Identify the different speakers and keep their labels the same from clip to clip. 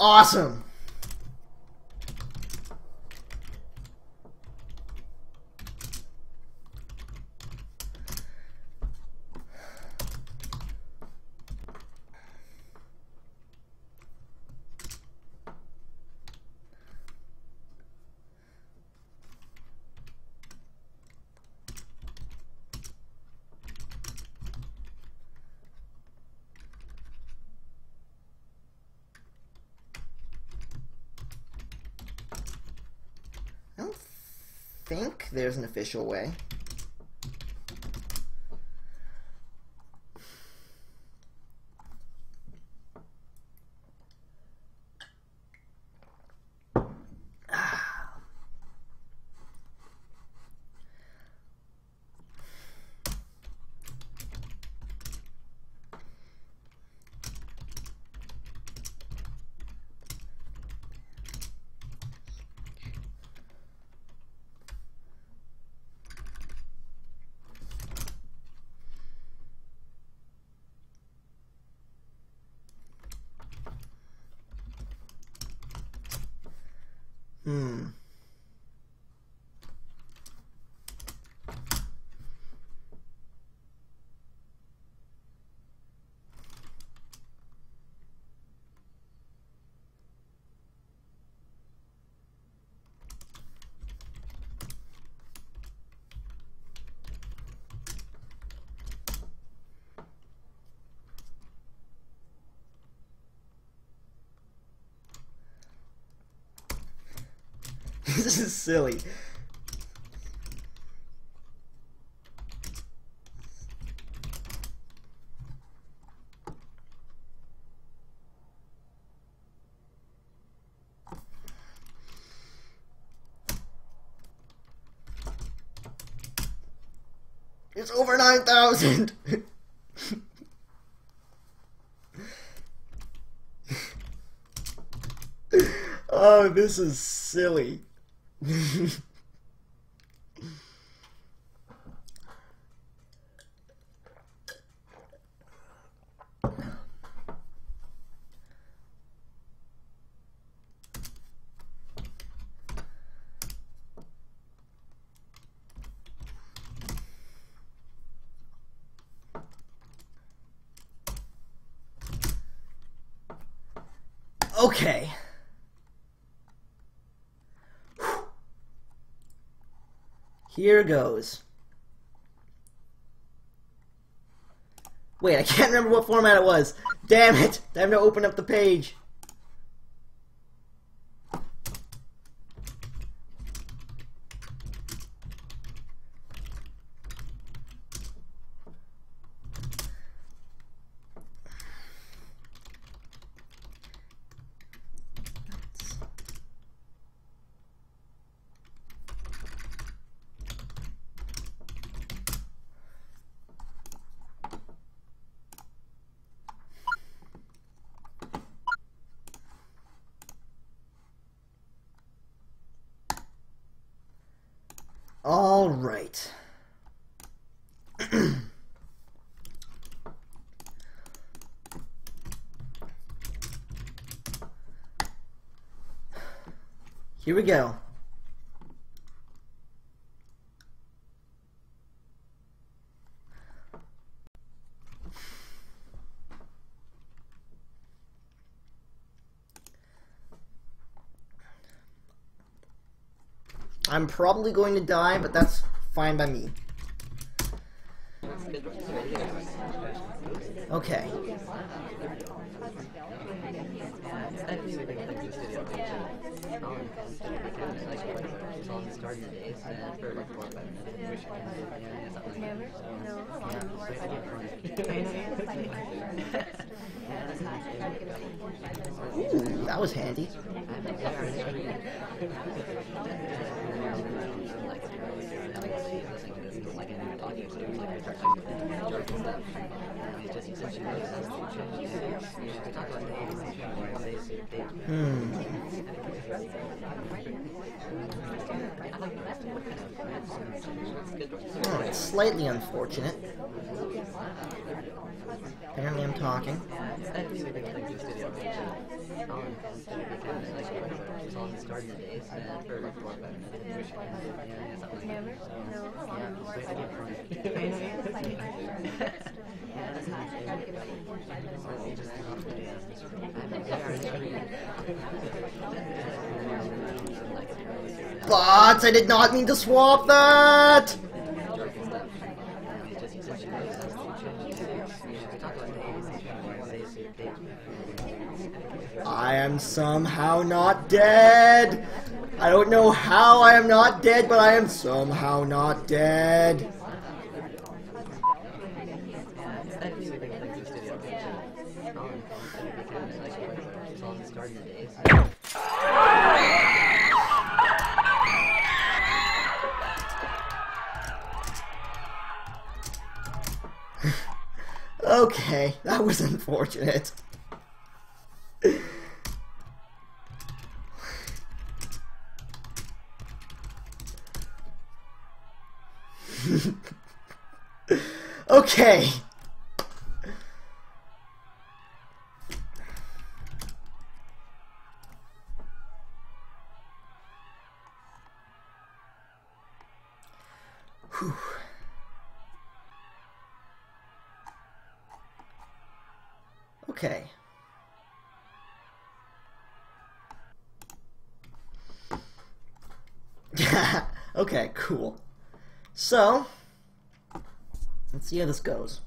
Speaker 1: Awesome. I don't think there's an official way. Hmm. this is silly. It's over 9,000! oh, this is silly. Okay. Here goes. Wait, I can't remember what format it was. Damn it! Time to open up the page. All right. Here we go. I'm probably going to die, but that's fine by me. Okay. Ooh, that was handy. Hmm. Oh, it's slightly unfortunate. Apparently I'm talking. But I did not mean to swap that! I am somehow not dead! I don't know how I am not dead, but I am somehow not dead. okay, that was unfortunate. Okay. Okay. okay, cool. So, see how this goes.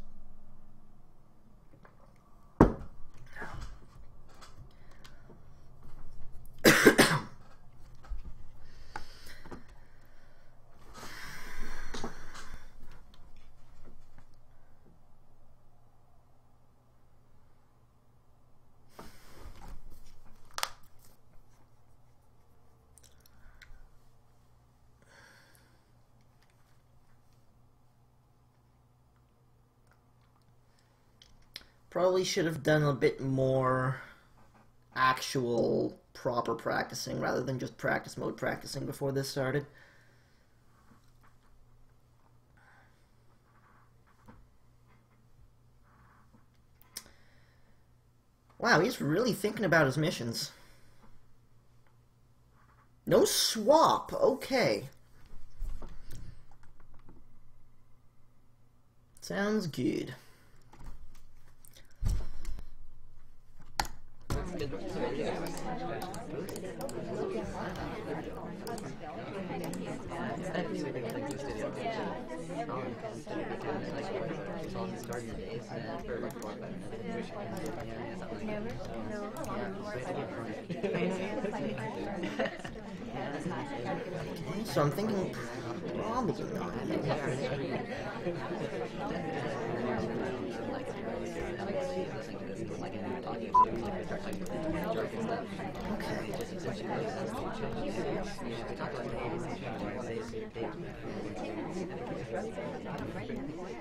Speaker 1: Probably should have done a bit more actual proper practicing rather than just practice mode practicing before this started. Wow, he's really thinking about his missions. No swap, okay. Sounds good. So I'm thinking probably not. Okay.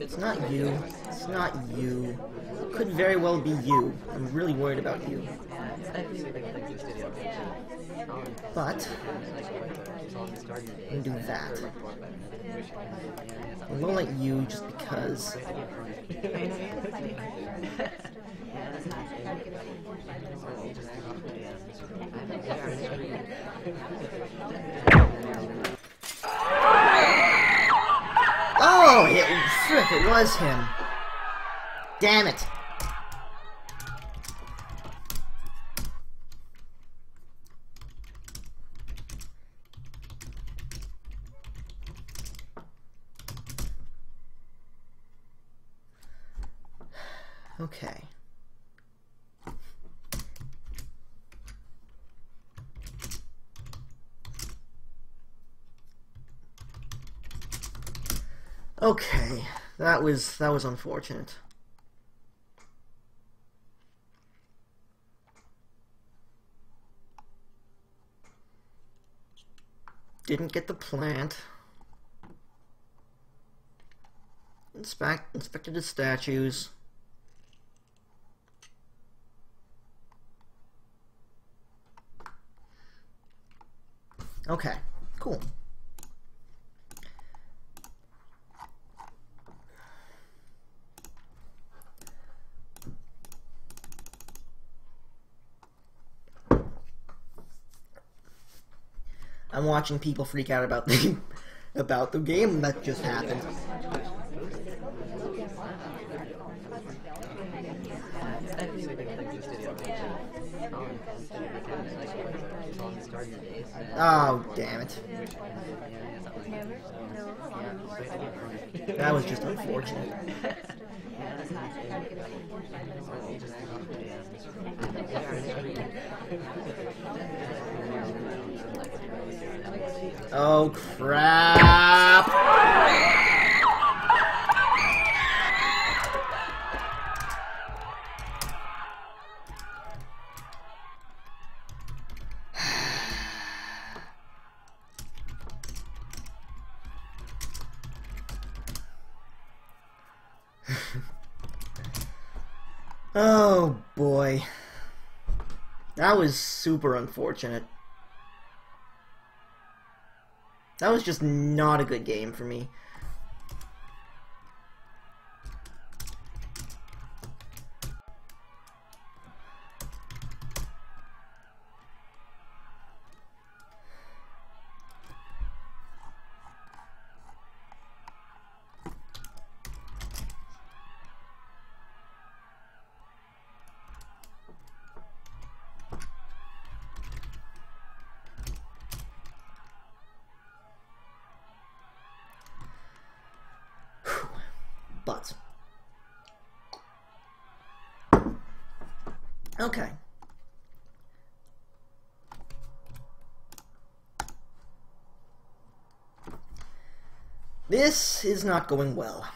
Speaker 1: It's not you. It's not you. Could very well be you. I'm really worried about you. But I'm do that. I'm gonna let you just because. Oh, it, frick, it was him. Damn it. Okay. Okay, that was that was unfortunate. Didn't get the plant. Inspect inspected the statues. Okay, cool. Watching people freak out about the about the game that just happened. Oh, damn it. That was just unfortunate. Oh, crap! oh boy. That was super unfortunate. That was just not a good game for me. But. Okay. This is not going well.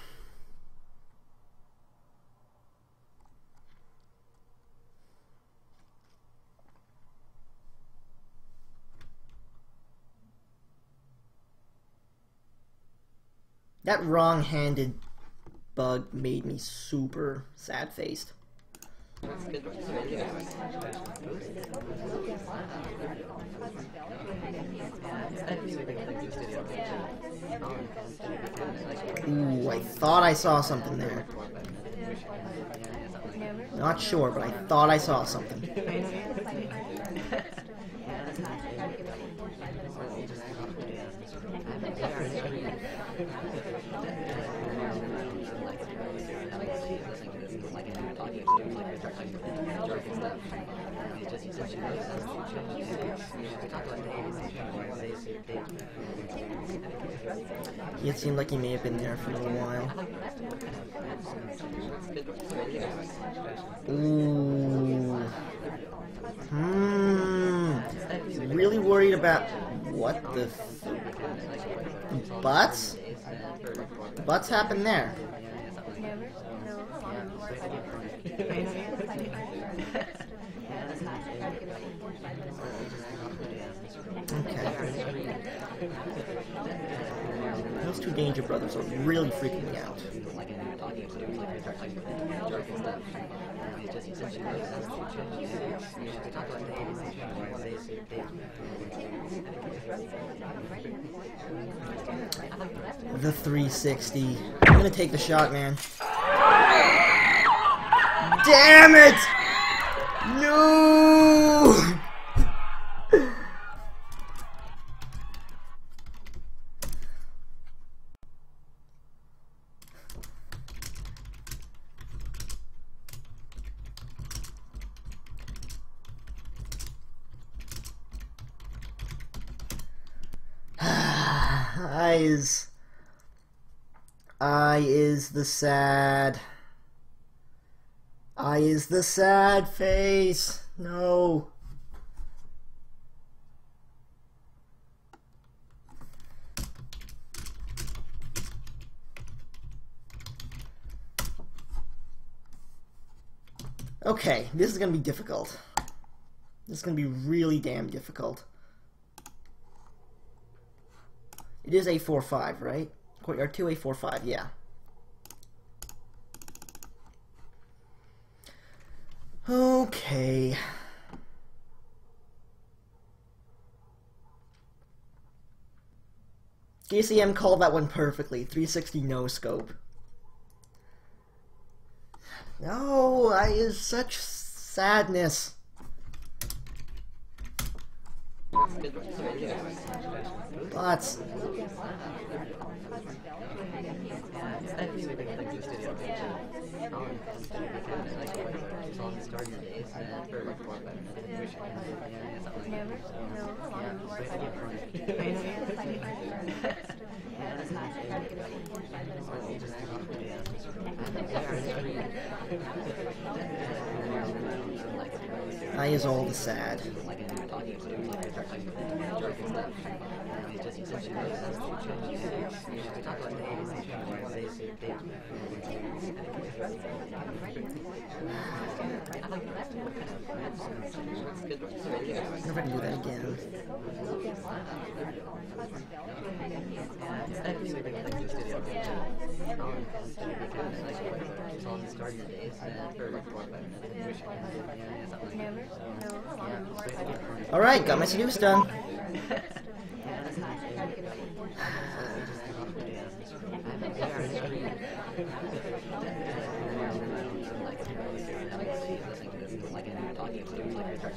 Speaker 1: That wrong-handed bug made me super sad-faced. Ooh, I thought I saw something there. Not sure, but I thought I saw something. It seemed like he may have been there for a little while. Ooh. Hmm. Really worried about what the butts? Butts happened there. Those two Danger Brothers are really freaking me out. The 360. I'm gonna take the shot, man. Damn it! No! I is I is the sad is the sad face? No. Okay, this is going to be difficult. This is going to be really damn difficult. It is A45, right? Courtyard 2, A45, yeah. Okay. GCM called that one perfectly. 360 no scope. No, I is such sadness. But I is all the sad. Never do that again. Alright, got my seduce done.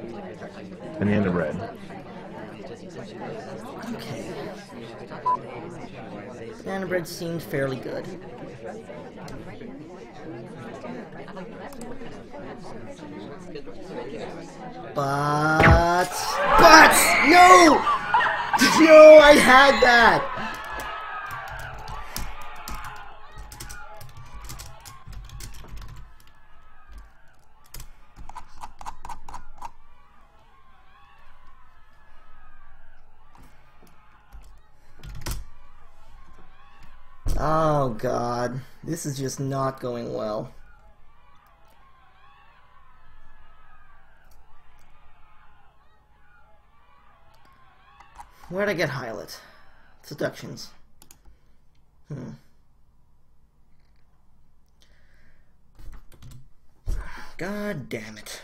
Speaker 1: The sigh.
Speaker 2: Banana bread.
Speaker 1: Okay. Banana bread seemed fairly good. But... But! No! No, I had that! Oh god, this is just not going well. Where'd I get Hylet? Seductions. Hmm. God damn it.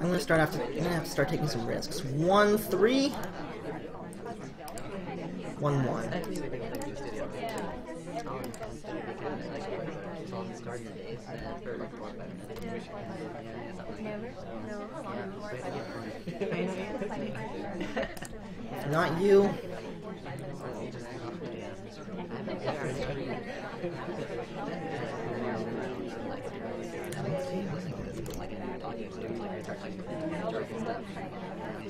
Speaker 1: I'm gonna start after. I'm gonna have to start taking some risks. One three. One one. Not you.
Speaker 2: audience.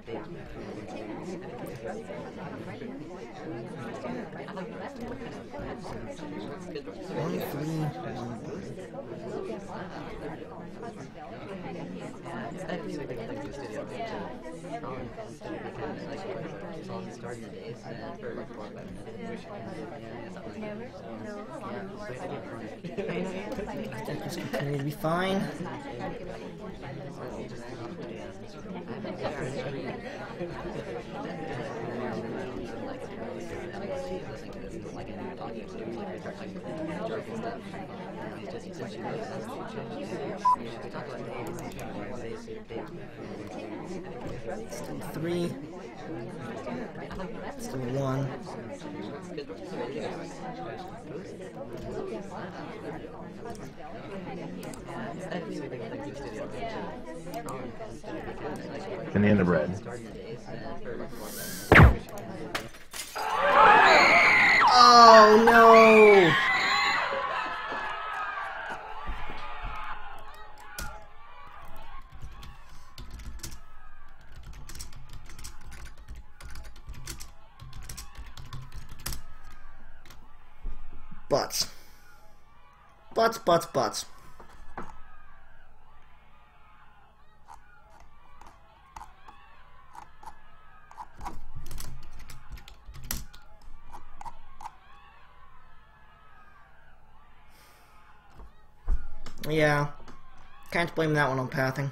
Speaker 1: One, three, one. Just continue to be fine. Still three. Still one.
Speaker 2: Banana bread.
Speaker 1: Oh no! Butts. Butts, butts, butts. Yeah. Can't blame that one on pathing.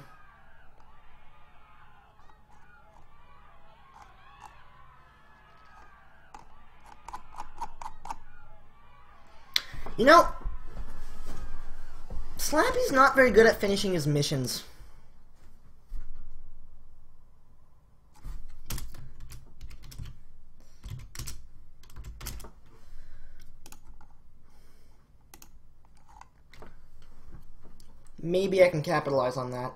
Speaker 1: You know, Slappy's not very good at finishing his missions. Maybe I can capitalize on that.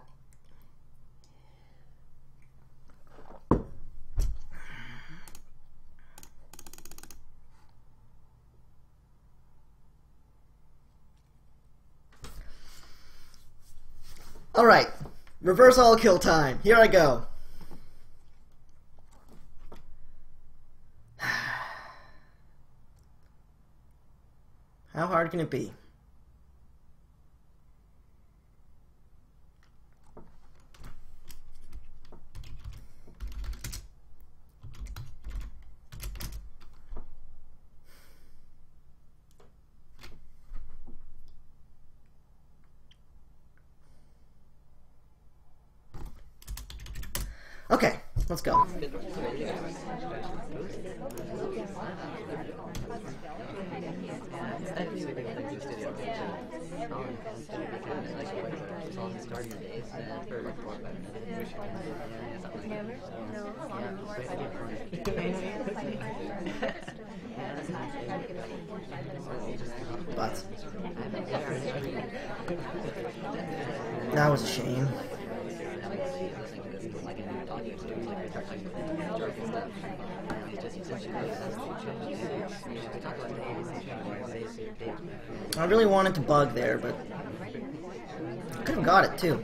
Speaker 1: Alright, reverse all kill time. Here I go. How hard can it be? But that was a shame. I really wanted to bug there, but I could have got it too.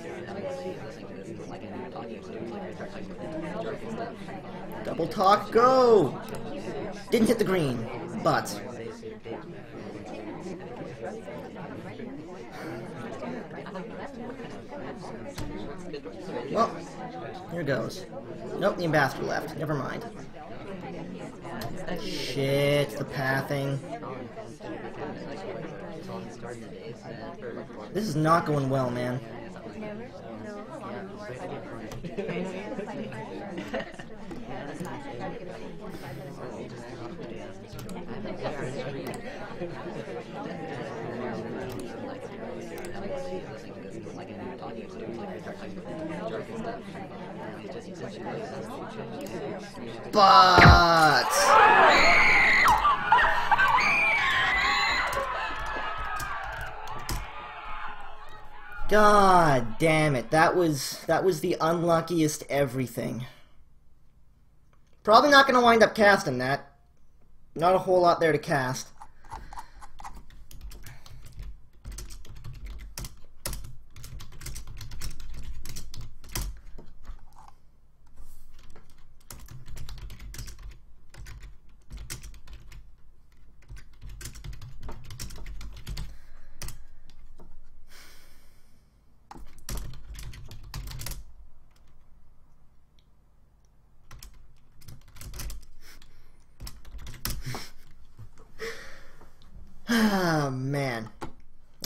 Speaker 1: Double talk, go! Didn't hit the green, but well, here goes. Nope, the ambassador left. Never mind. Shit, the pathing. This is not going well, man. But God damn it. That was that was the unluckiest everything. Probably not going to wind up casting that. Not a whole lot there to cast. Ah, man.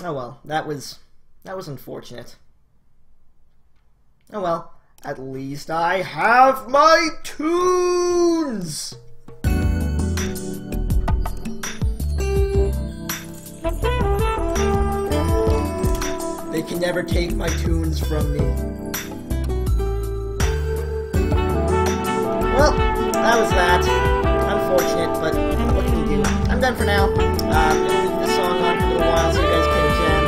Speaker 1: Oh well, was that was unfortunate. Oh well, at least I have my tunes. They can never take my tunes from me. Well, that was that. Unfortunate, but what can you do? I'm done for now. Uh, I'm gonna leave this song on for a little while so you guys can jam.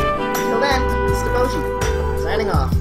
Speaker 1: Signing off.